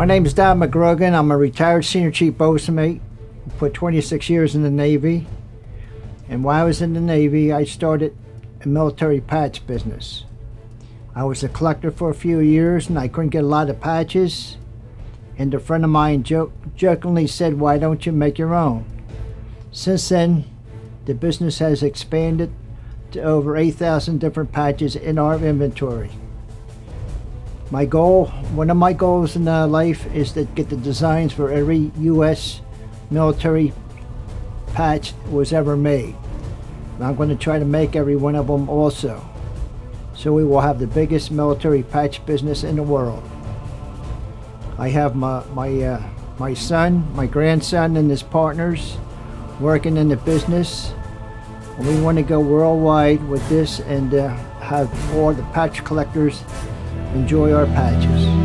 My name is Don McGrogan. I'm a retired senior chief bosun boatswain. Put 26 years in the Navy. And while I was in the Navy, I started a military patch business. I was a collector for a few years and I couldn't get a lot of patches. And a friend of mine joke, jokingly said, Why don't you make your own? Since then, the business has expanded to over 8,000 different patches in our inventory. My goal, one of my goals in uh, life is to get the designs for every U.S. military patch that was ever made. And I'm going to try to make every one of them also. So we will have the biggest military patch business in the world. I have my my uh, my son, my grandson, and his partners working in the business. And we want to go worldwide with this and uh, have all the patch collectors enjoy our patches.